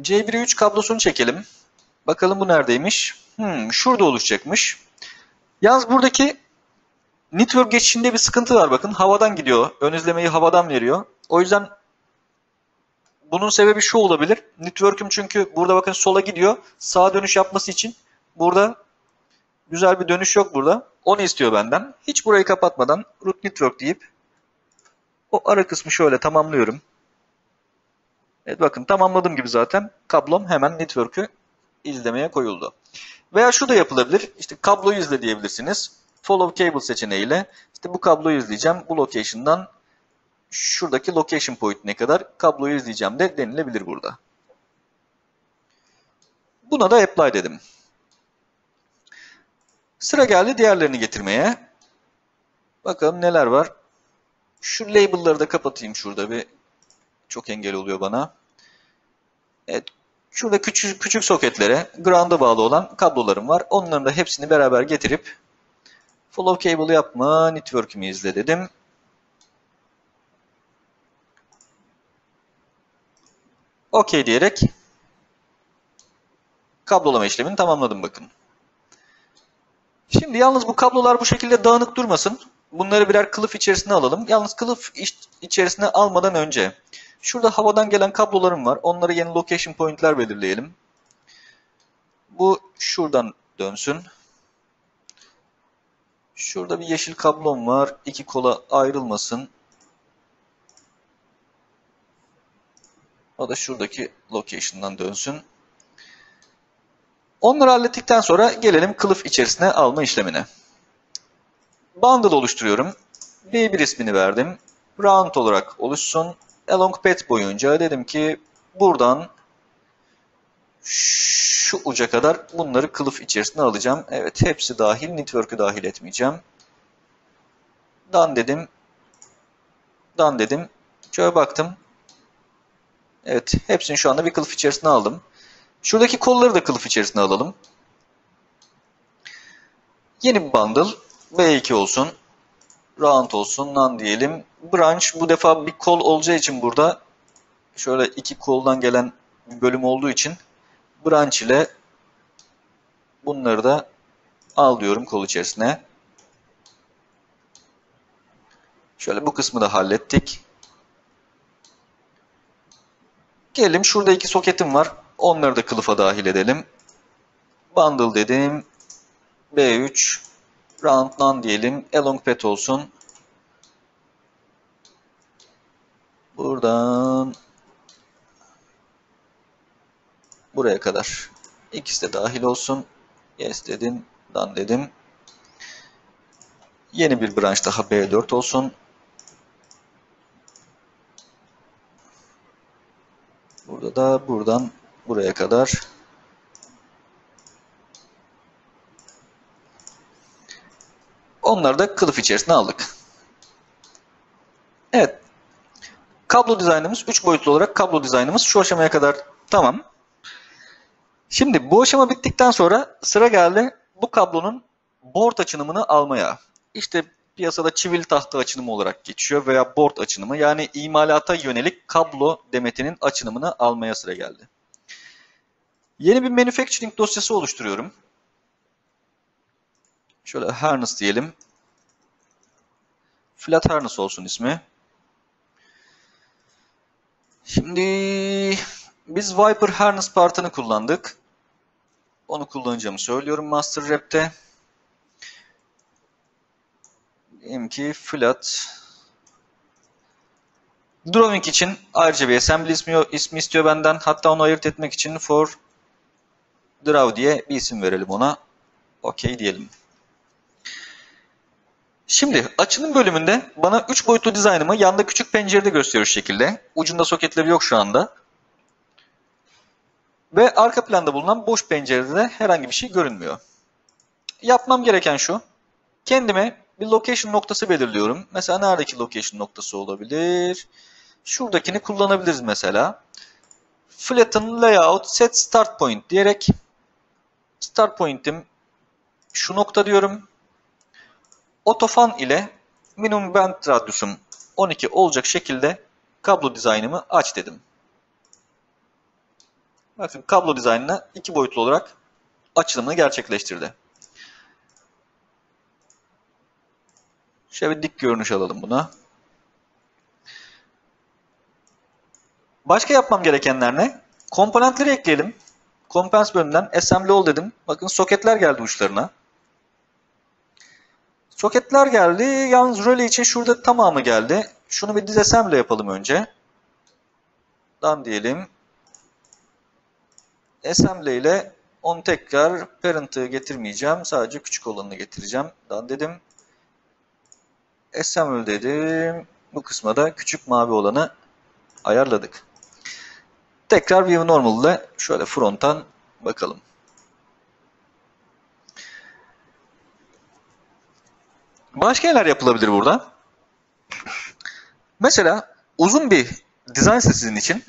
C1'e 3 kablosunu çekelim. Bakalım bu neredeymiş? Hmm, şurada oluşacakmış. Yalnız buradaki network geçişinde bir sıkıntı var bakın. Havadan gidiyor. Ön izlemeyi havadan veriyor. O yüzden bunun sebebi şu olabilir. Network'üm çünkü burada bakın sola gidiyor. Sağa dönüş yapması için burada güzel bir dönüş yok burada. Onu istiyor benden. Hiç burayı kapatmadan root network deyip o ara kısmı şöyle tamamlıyorum. Evet bakın tamamladığım gibi zaten kablom hemen network'ü izlemeye koyuldu. Veya şu da yapılabilir. İşte kabloyu izle diyebilirsiniz. Follow cable seçeneğiyle işte bu kabloyu izleyeceğim. Bu location'dan şuradaki location point'ine kadar kabloyu izleyeceğim de denilebilir burada. Buna da apply dedim. Sıra geldi diğerlerini getirmeye. Bakalım neler var. Şu label'ları da kapatayım şurada bir çok engel oluyor bana. Evet, Şurada küçük küçük soketlere ground'a bağlı olan kablolarım var. Onların da hepsini beraber getirip follow cable yapma, network'ümü izle dedim. OK diyerek kablolama işlemini tamamladım bakın. Şimdi yalnız bu kablolar bu şekilde dağınık durmasın. Bunları birer kılıf içerisine alalım. Yalnız kılıf içerisine almadan önce şurada havadan gelen kablolarım var. Onları yeni location point'ler belirleyelim. Bu şuradan dönsün. Şurada bir yeşil kablom var. İki kola ayrılmasın. O da şuradaki location'dan dönsün. Onları hallettikten sonra gelelim kılıf içerisine alma işlemine. Bundle oluşturuyorum. B1 ismini verdim. Round olarak oluşsun. Along path boyunca dedim ki buradan şu uca kadar bunları kılıf içerisine alacağım. Evet hepsi dahil. Network'ü dahil etmeyeceğim. Dan dedim. Dan dedim. Şöyle baktım. Evet hepsini şu anda bir kılıf içerisine aldım. Şuradaki kolları da kılıf içerisine alalım. Yeni bir bundle. B2 olsun. Round olsun. Nan diyelim. Branch bu defa bir kol olacağı için burada şöyle iki koldan gelen bir bölüm olduğu için branch ile bunları da al diyorum kol içerisine. Şöyle bu kısmı da hallettik. Gelelim şurada iki soketim var. Onları da kılıfa dahil edelim. Bundle dedim. B3 round none diyelim. Along pet olsun. Buradan buraya kadar. İkisi de dahil olsun. Yes dedim. Done dedim. Yeni bir branş daha B4 olsun. Burada da buradan buraya kadar. Onları da kılıf içerisine aldık. Evet. Kablo dizaynımız 3 boyutlu olarak kablo dizaynımız şu aşamaya kadar tamam. Şimdi bu aşama bittikten sonra sıra geldi bu kablonun board açınımını almaya. İşte piyasada çivili tahta açınımı olarak geçiyor veya board açınımı yani imalata yönelik kablo demetinin açınımını almaya sıra geldi. Yeni bir manufacturing dosyası oluşturuyorum. Şöyle harness diyelim. Flat harness olsun ismi. Şimdi biz Viper harness partını kullandık. Onu kullanacağımı söylüyorum master rep'te. Diyelim ki flat Drawing için ayrıca bir assembly ismi, ismi istiyor benden. Hatta onu ayırt etmek için for draw diye bir isim verelim ona. OK diyelim. Şimdi açılım bölümünde bana 3 boyutlu dizaynımı yanda küçük pencerede gösteriyor şekilde. Ucunda soketleri yok şu anda. Ve arka planda bulunan boş pencerede de herhangi bir şey görünmüyor. Yapmam gereken şu. Kendime bir location noktası belirliyorum. Mesela neredeki location noktası olabilir? Şuradakini kullanabiliriz mesela. Flatten layout set start point diyerek start point'im şu nokta diyorum. Otofan ile minimum band radyusum 12 olacak şekilde kablo dizaynımı aç dedim. Bakın kablo dizaynına iki boyutlu olarak açılımını gerçekleştirdi. Şöyle bir dik görünüş alalım buna. Başka yapmam gerekenler ne? Komponentleri ekleyelim. Compens bölümünden assembly all dedim. Bakın soketler geldi uçlarına. Soketler geldi. Yalnız röle için şurada tamamı geldi. Şunu bir disassembly yapalım önce. Dan diyelim. Assembly ile onu tekrar parent'ı getirmeyeceğim. Sadece küçük olanını getireceğim. Dan dedim. Assembly dedim. Bu kısma da küçük mavi olanı ayarladık. Tekrar view normal ile şöyle fronttan bakalım. Başka neler yapılabilir burada? Mesela uzun bir dizayn sizin için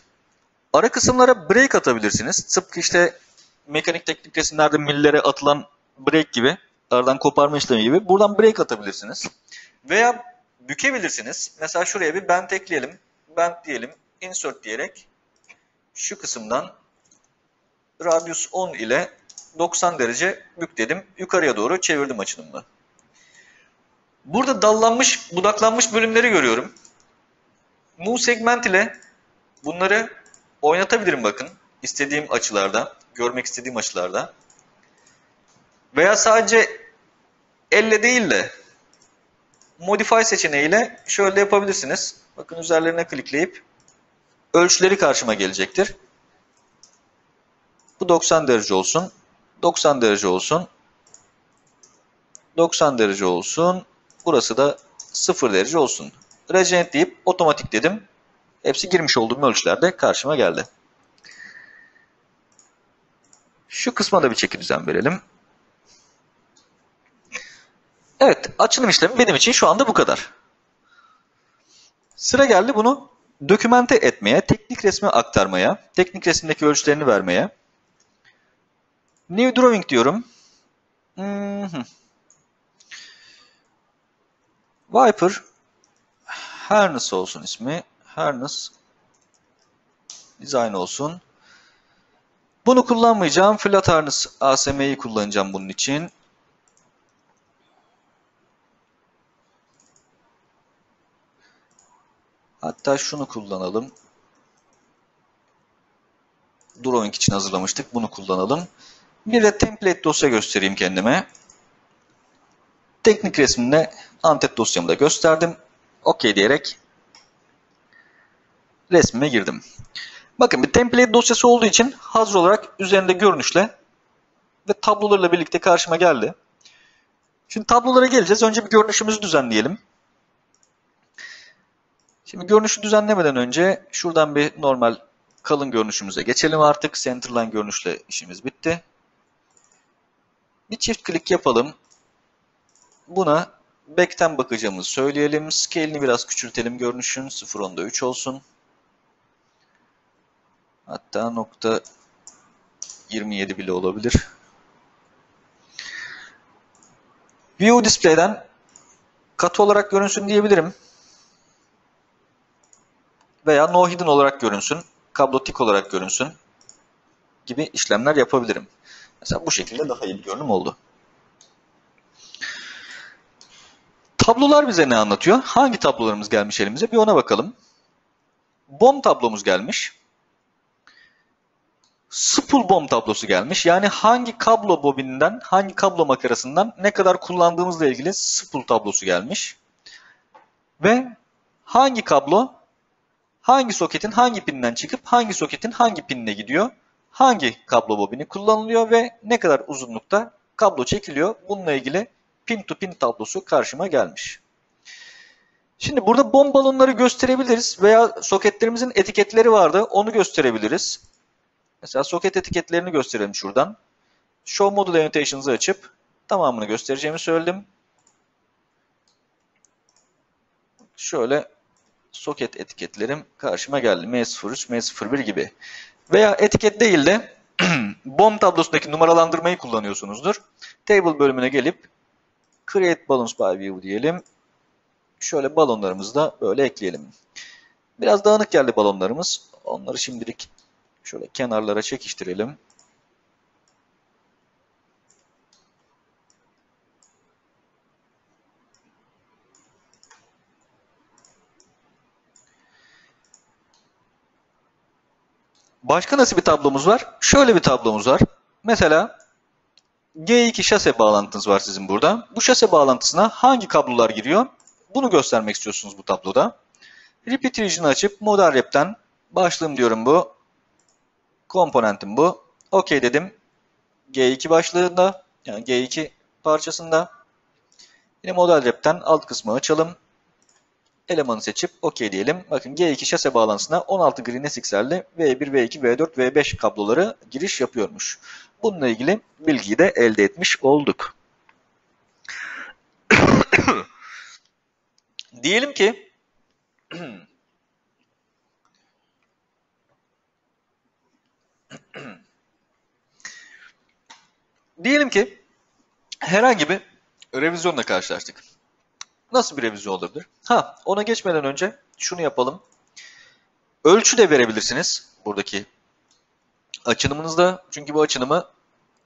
Ara kısımlara break atabilirsiniz. Tıpkı işte mekanik teknik resimlerde millere atılan break gibi, aradan koparma işlemi gibi. Buradan break atabilirsiniz. Veya bükebilirsiniz. Mesela şuraya bir bent ekleyelim. Bent diyelim, insert diyerek şu kısımdan radius 10 ile 90 derece bük dedim. Yukarıya doğru çevirdim açılımını. Burada dallanmış, budaklanmış bölümleri görüyorum. Move segment ile bunları oynatabilirim bakın. İstediğim açılarda, görmek istediğim açılarda. Veya sadece elle değil de modify seçeneğiyle şöyle yapabilirsiniz. Bakın üzerlerine klikleyip ölçüleri karşıma gelecektir. Bu 90 derece olsun. 90 derece olsun. 90 derece olsun. Burası da 0 derece olsun. Regenerate deyip otomatik dedim. Hepsi girmiş olduğum ölçülerde karşıma geldi. Şu kısma da bir çeki düzen verelim. Evet, açılım işlemi benim için şu anda bu kadar. Sıra geldi bunu dokümente etmeye, teknik resme aktarmaya, teknik resimdeki ölçülerini vermeye. New Drawing diyorum. Hmm. Viper Harness olsun ismi. Harness Design olsun. Bunu kullanmayacağım. Flat Harness ASM'yi kullanacağım bunun için. Hatta şunu kullanalım. Drawing için hazırlamıştık. Bunu kullanalım. Bir de template dosya göstereyim kendime. Teknik resminde antet dosyamı da gösterdim. OK diyerek resmime girdim. Bakın bir template dosyası olduğu için hazır olarak üzerinde görünüşle ve tablolarla birlikte karşıma geldi. Şimdi tablolara geleceğiz. Önce bir görünüşümüzü düzenleyelim. Şimdi görünüşü düzenlemeden önce şuradan bir normal kalın görünüşümüze geçelim artık. Centerline görünüşle işimiz bitti. Bir çift klik yapalım. Buna back'ten bakacağımızı söyleyelim. Scale'ini biraz küçültelim görünüşün. 0.10'da 3 olsun. Hatta nokta 27 bile olabilir. View Display'den katı olarak görünsün diyebilirim. Veya no hidden olarak görünsün, kablo tik olarak görünsün gibi işlemler yapabilirim. Mesela bu şekilde daha iyi bir görünüm oldu. Tablolar bize ne anlatıyor? Hangi tablolarımız gelmiş elimize? Bir ona bakalım. BOM tablomuz gelmiş. Spool BOM tablosu gelmiş. Yani hangi kablo bobininden, hangi kablo makarasından ne kadar kullandığımızla ilgili spool tablosu gelmiş. Ve hangi kablo hangi soketin hangi pininden çıkıp hangi soketin hangi pinine gidiyor? Hangi kablo bobini kullanılıyor ve ne kadar uzunlukta kablo çekiliyor? Bununla ilgili pin to pin tablosu karşıma gelmiş. Şimdi burada bom balonları gösterebiliriz veya soketlerimizin etiketleri vardı onu gösterebiliriz. Mesela soket etiketlerini gösterelim şuradan. Show Model Annotations'ı açıp tamamını göstereceğimi söyledim. Şöyle soket etiketlerim karşıma geldi. M03, M01 gibi. Veya etiket değil de BOM tablosundaki numaralandırmayı kullanıyorsunuzdur. Table bölümüne gelip Create Balance by View diyelim. Şöyle balonlarımızı da böyle ekleyelim. Biraz dağınık geldi balonlarımız. Onları şimdilik şöyle kenarlara çekiştirelim. Başka nasıl bir tablomuz var? Şöyle bir tablomuz var. Mesela G2 şase bağlantınız var sizin burada. Bu şase bağlantısına hangi kablolar giriyor? Bunu göstermek istiyorsunuz bu tabloda. Repeat Region'ı açıp Model Rep'ten başlığım diyorum bu. Komponentim bu. OK dedim. G2 başlığında yani G2 parçasında. Yine Model Rep'ten alt kısmı açalım elemanı seçip OK diyelim. Bakın G2 şase bağlantısına 16 Green SXL'li V1, V2, V4, V5 kabloları giriş yapıyormuş. Bununla ilgili bilgiyi de elde etmiş olduk. Diyelim ki Diyelim ki herhangi bir revizyonla karşılaştık. Nasıl bir revizyon olabilir? Ha, ona geçmeden önce şunu yapalım. Ölçü de verebilirsiniz buradaki açınımınızda. Çünkü bu açınımı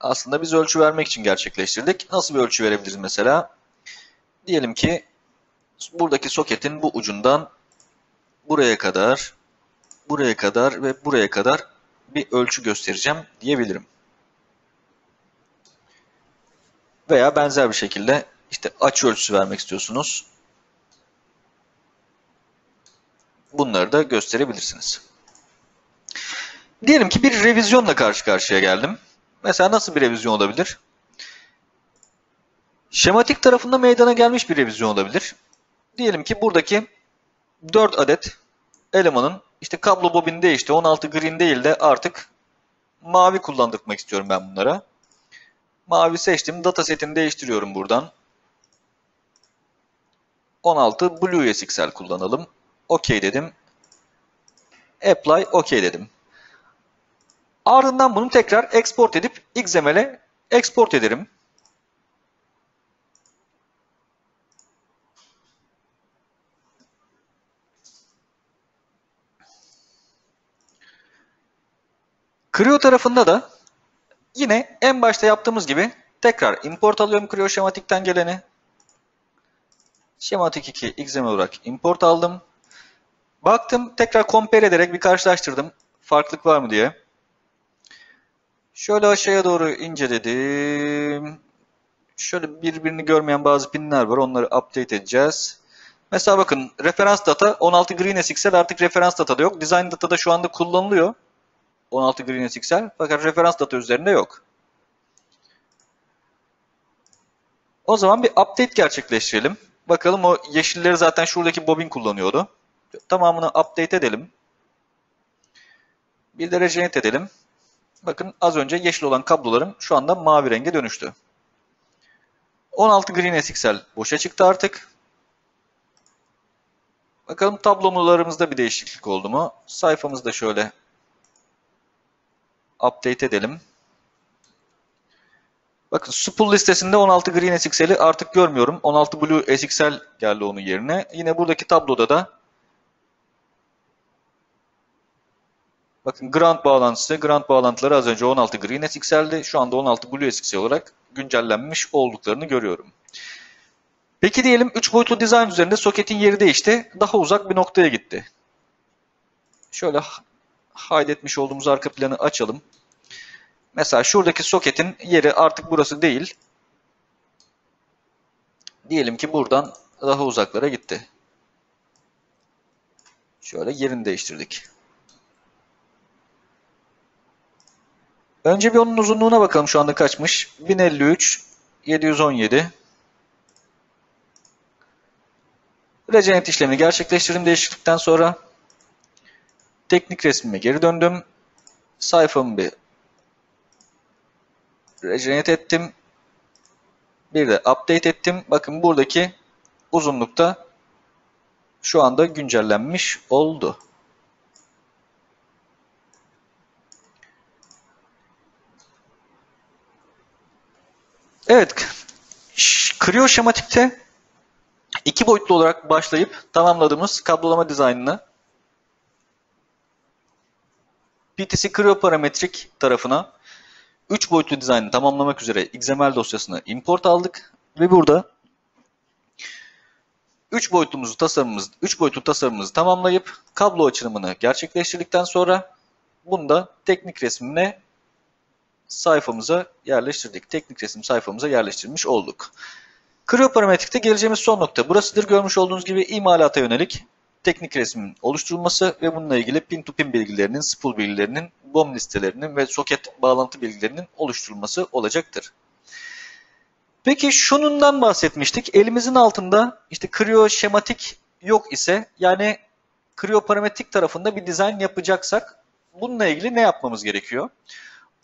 aslında biz ölçü vermek için gerçekleştirdik. Nasıl bir ölçü verebiliriz mesela? Diyelim ki buradaki soketin bu ucundan buraya kadar, buraya kadar ve buraya kadar bir ölçü göstereceğim diyebilirim. Veya benzer bir şekilde işte açı ölçüsü vermek istiyorsunuz. Bunları da gösterebilirsiniz. Diyelim ki bir revizyonla karşı karşıya geldim. Mesela nasıl bir revizyon olabilir? Şematik tarafında meydana gelmiş bir revizyon olabilir. Diyelim ki buradaki 4 adet elemanın işte kablo bobini değişti. 16 green değil de artık mavi kullandırmak istiyorum ben bunlara. Mavi seçtim. Datasetini değiştiriyorum buradan. 16 Blue SXL kullanalım. OK dedim. Apply OK dedim. Ardından bunu tekrar export edip XML'e export ederim. Creo tarafında da yine en başta yaptığımız gibi tekrar import alıyorum Creo şematikten geleni. Şematik 2 XML olarak import aldım. Baktım tekrar compare ederek bir karşılaştırdım. Farklılık var mı diye. Şöyle aşağıya doğru inceledim. Şöyle birbirini görmeyen bazı pinler var. Onları update edeceğiz. Mesela bakın referans data 16 Green SXL artık referans datada yok. Design datada şu anda kullanılıyor. 16 Green SXL fakat referans data üzerinde yok. O zaman bir update gerçekleştirelim. Bakalım o yeşilleri zaten şuradaki bobin kullanıyordu. Tamamını update edelim. Bir de regenerate edelim. Bakın az önce yeşil olan kablolarım şu anda mavi renge dönüştü. 16 Green SXL boşa çıktı artık. Bakalım tablolarımızda bir değişiklik oldu mu? Sayfamızı da şöyle update edelim. Bakın spool listesinde 16 Green SXL'i artık görmüyorum. 16 Blue SXL geldi onun yerine. Yine buradaki tabloda da Bakın ground bağlantısı, ground bağlantıları az önce 16 Green SXL'di. Şu anda 16 Blue SXL olarak güncellenmiş olduklarını görüyorum. Peki diyelim 3 boyutlu dizayn üzerinde soketin yeri değişti. Daha uzak bir noktaya gitti. Şöyle kaydetmiş olduğumuz arka planı açalım. Mesela şuradaki soketin yeri artık burası değil. Diyelim ki buradan daha uzaklara gitti. Şöyle yerini değiştirdik. Önce bir onun uzunluğuna bakalım şu anda kaçmış. 1053, 717. Regenerate işlemini gerçekleştirdim değişiklikten sonra. Teknik resmime geri döndüm. Sayfamı bir regenerate ettim. Bir de update ettim. Bakın buradaki uzunlukta şu anda güncellenmiş oldu. Evet, Creo şematikte. İki boyutlu olarak başlayıp tamamladığımız kablolama dizaynını. PTC Creo parametrik tarafına. 3 boyutlu dizaynı tamamlamak üzere XML dosyasını import aldık ve burada 3 boyutlumuzu tasarımımız 3 boyutlu tasarımımızı tamamlayıp kablo açılımını gerçekleştirdikten sonra bunu da teknik resmine sayfamıza yerleştirdik. Teknik resim sayfamıza yerleştirmiş olduk. Creo parametrikte geleceğimiz son nokta burasıdır. Görmüş olduğunuz gibi imalata yönelik teknik resmin oluşturulması ve bununla ilgili pin to pin bilgilerinin, spool bilgilerinin, BOM listelerinin ve soket bağlantı bilgilerinin oluşturulması olacaktır. Peki şunundan bahsetmiştik. Elimizin altında işte Creo şematik yok ise yani Creo parametrik tarafında bir dizayn yapacaksak bununla ilgili ne yapmamız gerekiyor?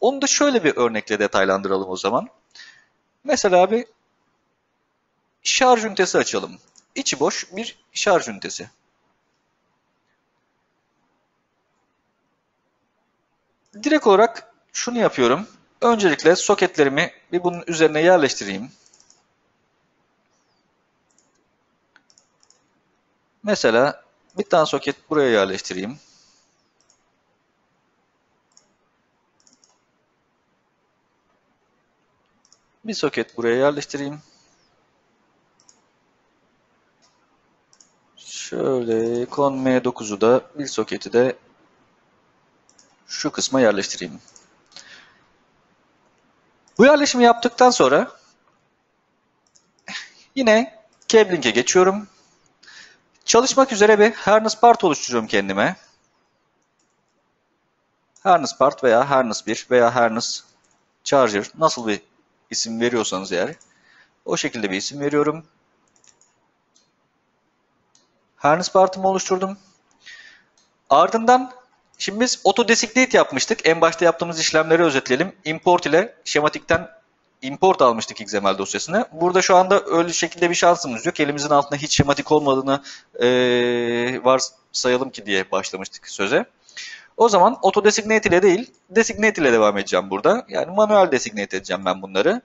Onu da şöyle bir örnekle detaylandıralım o zaman. Mesela bir şarj ünitesi açalım. İçi boş bir şarj ünitesi. Direkt olarak şunu yapıyorum. Öncelikle soketlerimi bir bunun üzerine yerleştireyim. Mesela bir tane soket buraya yerleştireyim. Bir soket buraya yerleştireyim. Şöyle kon M9'u da bir soketi de şu kısma yerleştireyim. Bu yerleşimi yaptıktan sonra yine Cablink'e geçiyorum. Çalışmak üzere bir harness part oluşturuyorum kendime. Harness part veya harness 1 veya harness charger nasıl bir isim veriyorsanız eğer o şekilde bir isim veriyorum. Harness part'ımı oluşturdum. Ardından şimdi biz auto designate yapmıştık. En başta yaptığımız işlemleri özetleyelim. Import ile şematikten import almıştık XML dosyasını. Burada şu anda öyle şekilde bir şansımız yok. Elimizin altında hiç şematik olmadığını e, varsayalım ki diye başlamıştık söze. O zaman auto designate ile değil, designate ile devam edeceğim burada. Yani manuel designate edeceğim ben bunları.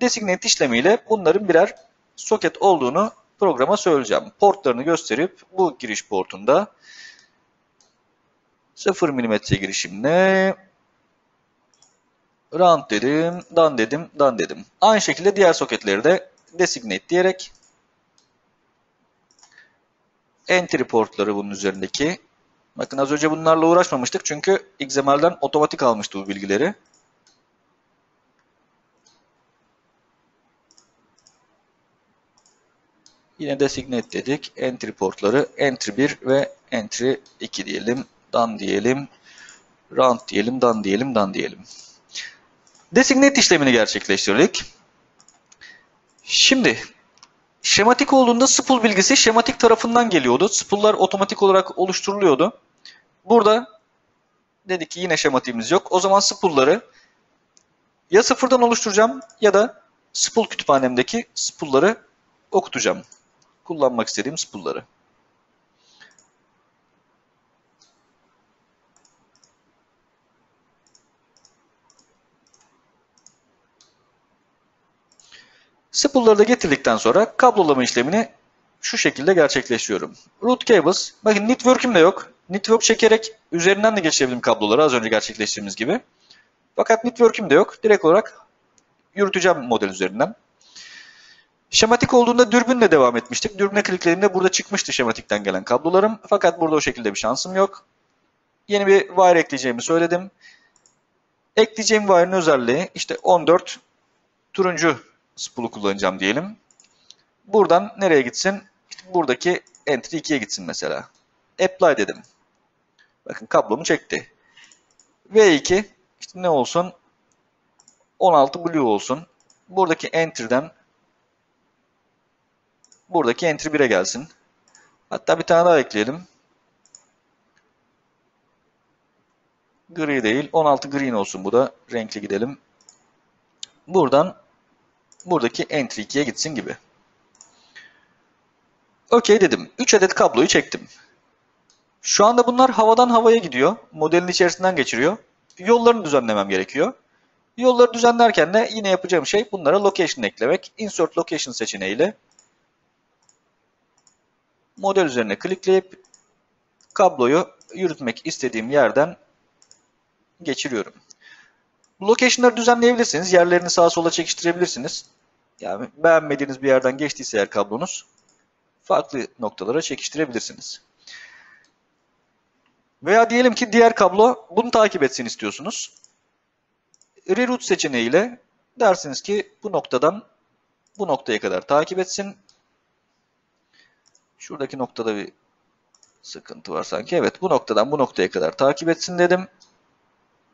Designate işlemiyle bunların birer soket olduğunu programa söyleyeceğim. Portlarını gösterip bu giriş portunda 0 mm girişimle round dedim, done dedim, done dedim. Aynı şekilde diğer soketleri de designate diyerek entry portları bunun üzerindeki. Bakın az önce bunlarla uğraşmamıştık çünkü XML'den otomatik almıştı bu bilgileri. Yine designate dedik. Entry portları entry 1 ve entry 2 diyelim. Done diyelim. Round diyelim. Done diyelim. Done diyelim. Designate işlemini gerçekleştirdik. Şimdi şematik olduğunda spool bilgisi şematik tarafından geliyordu. Spool'lar otomatik olarak oluşturuluyordu. Burada dedik ki yine şematiğimiz yok. O zaman spool'ları ya sıfırdan oluşturacağım ya da spool kütüphanemdeki spool'ları okutacağım. Kullanmak istediğim spool'ları. Spool'ları da getirdikten sonra kablolama işlemini şu şekilde gerçekleştiriyorum. Root cables, bakın network'üm de yok. Network çekerek üzerinden de geçirebilirim kabloları az önce gerçekleştirdiğimiz gibi. Fakat network'üm de yok. Direkt olarak yürüteceğim model üzerinden. Şematik olduğunda dürbünle devam etmiştik. Dürbüne kliklediğimde burada çıkmıştı şematikten gelen kablolarım. Fakat burada o şekilde bir şansım yok. Yeni bir wire ekleyeceğimi söyledim. Ekleyeceğim wire'ın özelliği işte 14 turuncu spool'u kullanacağım diyelim. Buradan nereye gitsin? İşte buradaki entry 2'ye gitsin mesela. Apply dedim. Bakın kablomu çekti. V2 işte ne olsun? 16 blue olsun. Buradaki enter'den buradaki entry 1'e gelsin. Hatta bir tane daha ekleyelim. Gri değil. 16 green olsun bu da. Renkli gidelim. Buradan buradaki entry 2'ye gitsin gibi. Okey dedim. 3 adet kabloyu çektim. Şu anda bunlar havadan havaya gidiyor. Modelin içerisinden geçiriyor. Yollarını düzenlemem gerekiyor. Yolları düzenlerken de yine yapacağım şey bunlara location eklemek. Insert location seçeneğiyle model üzerine klikleyip kabloyu yürütmek istediğim yerden geçiriyorum. Location'ları düzenleyebilirsiniz. Yerlerini sağa sola çekiştirebilirsiniz. Yani beğenmediğiniz bir yerden geçtiyse eğer kablonuz farklı noktalara çekiştirebilirsiniz. Veya diyelim ki diğer kablo bunu takip etsin istiyorsunuz. Reroute seçeneğiyle dersiniz ki bu noktadan bu noktaya kadar takip etsin. Şuradaki noktada bir sıkıntı var sanki. Evet bu noktadan bu noktaya kadar takip etsin dedim.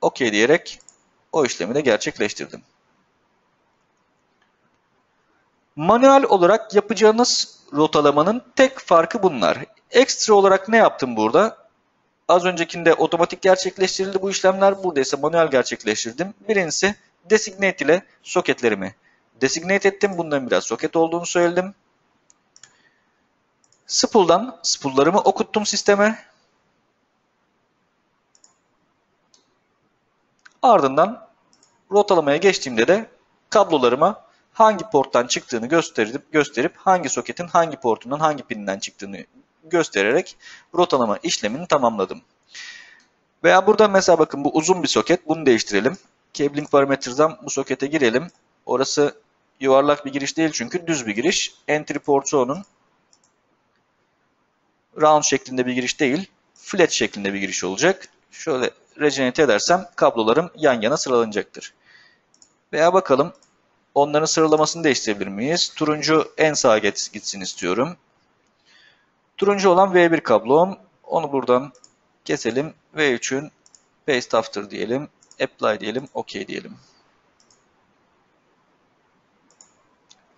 OK diyerek o işlemi de gerçekleştirdim. Manuel olarak yapacağınız rotalamanın tek farkı bunlar. Ekstra olarak ne yaptım burada? Az öncekinde otomatik gerçekleştirildi bu işlemler. Burada ise manuel gerçekleştirdim. Birincisi designate ile soketlerimi designate ettim. Bunların biraz soket olduğunu söyledim. Spool'dan spool'larımı okuttum sisteme. Ardından rotalamaya geçtiğimde de kablolarıma hangi porttan çıktığını gösterip, gösterip hangi soketin hangi portundan hangi pininden çıktığını göstererek rotalama işlemini tamamladım. Veya burada mesela bakın bu uzun bir soket. Bunu değiştirelim. Cabling parametreden bu sokete girelim. Orası yuvarlak bir giriş değil çünkü düz bir giriş. Entry portu onun. Round şeklinde bir giriş değil. Flat şeklinde bir giriş olacak. Şöyle regenerate edersem kablolarım yan yana sıralanacaktır. Veya bakalım onların sıralamasını değiştirebilir miyiz? Turuncu en sağa gitsin istiyorum. Turuncu olan V1 kablom. Onu buradan keselim. V3'ün paste after diyelim. Apply diyelim. OK diyelim.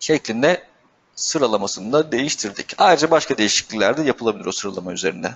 Şeklinde sıralamasını da değiştirdik. Ayrıca başka değişiklikler de yapılabilir o sıralama üzerinde.